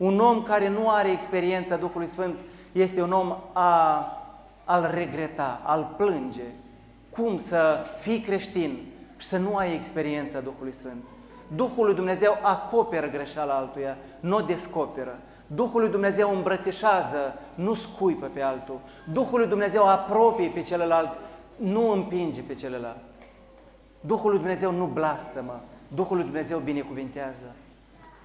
Un om care nu are experiența Duhului Sfânt este un om a, al regreta, al plânge. Cum să fii creștin și să nu ai experiența Duhului Sfânt? Duhul lui Dumnezeu acoperă greșeala altuia, nu o descoperă. Duhul lui Dumnezeu îmbrățișează, nu scuipă pe altul. Duhul lui Dumnezeu apropie pe celălalt, nu împinge pe celălalt. Duhul lui Dumnezeu nu blastămă, Duhul lui Dumnezeu binecuvintează.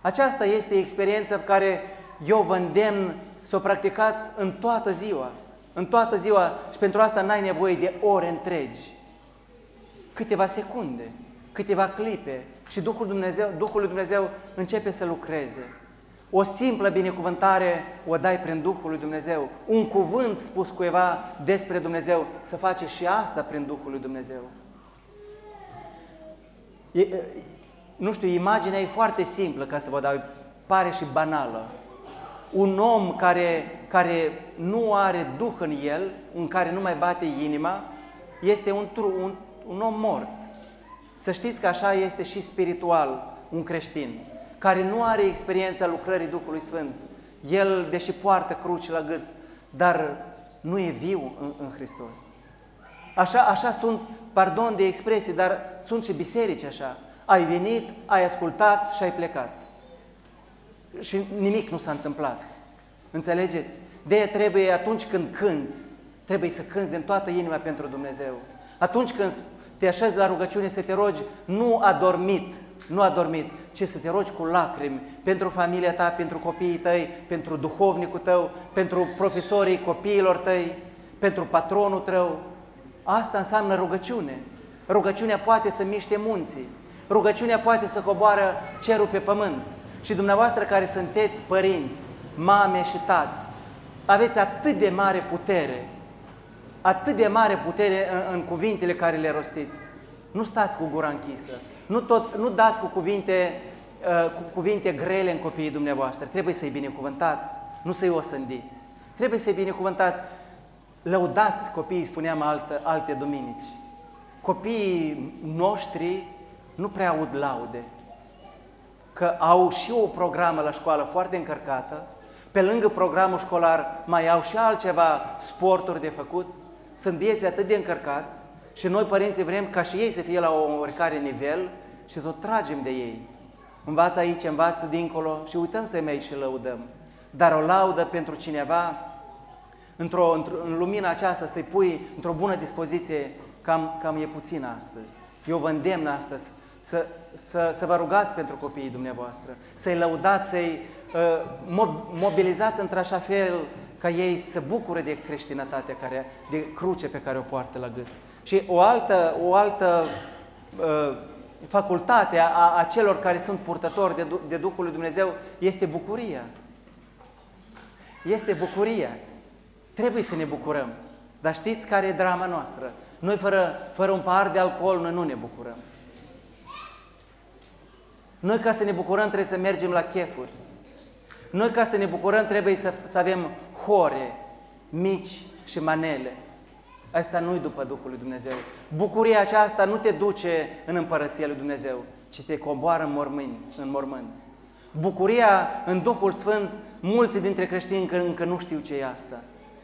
Aceasta este experiența pe care eu vă îndemn să o practicați în toată ziua. În toată ziua și pentru asta n-ai nevoie de ore întregi. Câteva secunde, câteva clipe și Duhul, Dumnezeu, Duhul lui Dumnezeu începe să lucreze. O simplă binecuvântare o dai prin Duhul lui Dumnezeu. Un cuvânt spus cuiva despre Dumnezeu, să face și asta prin Duhul lui Dumnezeu. E, nu știu, imaginea e foarte simplă ca să vă dau, pare și banală. Un om care, care nu are Duh în el, în care nu mai bate inima, este un, un, un om mort. Să știți că așa este și spiritual un creștin, care nu are experiența lucrării Duhului Sfânt. El, deși poartă cruci la gât, dar nu e viu în, în Hristos. Așa, așa sunt, pardon de expresie, dar sunt și biserici așa. Ai venit, ai ascultat și ai plecat. Și nimic nu s-a întâmplat. Înțelegeți? de trebuie atunci când cânți, trebuie să cânți din toată inima pentru Dumnezeu. Atunci când te așezi la rugăciune să te rogi, nu a dormit, nu a dormit, ci să te rogi cu lacrimi pentru familia ta, pentru copiii tăi, pentru duhovnicul tău, pentru profesorii copiilor tăi, pentru patronul tău. Asta înseamnă rugăciune. Rugăciunea poate să miște munții. Rugăciunea poate să coboară cerul pe pământ. Și dumneavoastră care sunteți părinți, mame și tați, aveți atât de mare putere, atât de mare putere în, în cuvintele care le rostiți. Nu stați cu gura închisă, nu, tot, nu dați cu cuvinte, uh, cu cuvinte grele în copiii dumneavoastră. Trebuie să-i binecuvântați, nu să-i osândiți. Trebuie să-i binecuvântați. Lăudați copiii, spuneam alte, alte duminici. Copiii noștri nu prea aud laude, că au și o programă la școală foarte încărcată, pe lângă programul școlar mai au și altceva sporturi de făcut, sunt vieți atât de încărcați și noi părinții vrem ca și ei să fie la un oricare nivel și tot tragem de ei. Învață aici, învață dincolo și uităm să-i mai și lăudăm. Dar o laudă pentru cineva, într-o, într în lumina aceasta, să-i pui într-o bună dispoziție, cam, cam e puțin astăzi. Eu vă îndemn astăzi să, să, să vă rugați pentru copiii dumneavoastră, să-i lăudați, să-i uh, mobilizați într-așa fel ca ei să bucure de creștinătatea, care, de cruce pe care o poartă la gât. Și o altă, o altă uh, facultate a, a celor care sunt purtători de, de Duhul lui Dumnezeu este bucuria. Este bucuria. Trebuie să ne bucurăm. Dar știți care e drama noastră? Noi fără, fără un pahar de alcool, noi nu ne bucurăm. Noi ca să ne bucurăm trebuie să mergem la chefuri. Noi ca să ne bucurăm trebuie să, să avem hore, mici și manele. Asta nu-i după Duhul lui Dumnezeu. Bucuria aceasta nu te duce în împărăția lui Dumnezeu, ci te coboară în mormânt. În mormânt. Bucuria în Duhul Sfânt, mulți dintre creștini încă, încă nu știu ce e asta.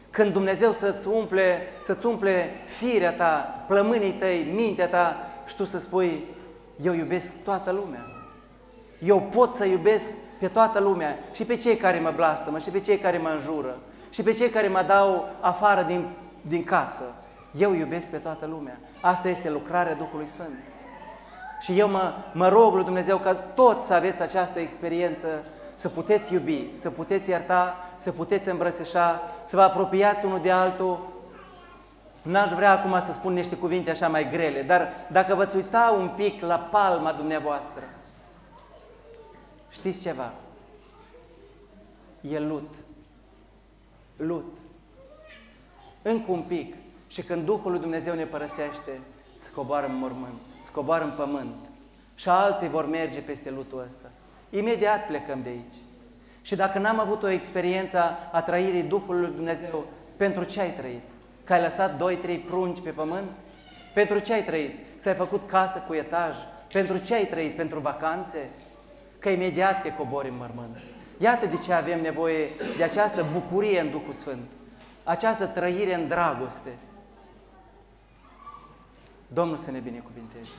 Când Dumnezeu să-ți umple, să-ți umple firea ta, plămânii tăi, mintea ta și tu să spui, eu iubesc toată lumea. Eu pot să iubesc pe toată lumea și pe cei care mă blastămă și pe cei care mă înjură și pe cei care mă dau afară din, din casă. Eu iubesc pe toată lumea. Asta este lucrarea Duhului Sfânt. Și eu mă, mă rog lui Dumnezeu ca toți să aveți această experiență, să puteți iubi, să puteți ierta, să puteți îmbrățișa, să vă apropiați unul de altul. N-aș vrea acum să spun niște cuvinte așa mai grele, dar dacă vă uita un pic la palma dumneavoastră, știți ceva? E lut. Lut. Încă un pic. Și când Duhul lui Dumnezeu ne părăsește, să coboară în mormânt, să coboară în pământ. Și alții vor merge peste lutul ăsta. Imediat plecăm de aici. Și dacă n-am avut o experiență a trăirii Duhului lui Dumnezeu, pentru ce ai trăit? Că ai lăsat doi, trei prunci pe pământ? Pentru ce ai trăit? Să ai făcut casă cu etaj? Pentru ce ai trăit? Pentru vacanțe? Că imediat te cobori în mormânt. Iată de ce avem nevoie de această bucurie în Duhul Sfânt, această trăire în dragoste. Domnul să ne binecuvinteze.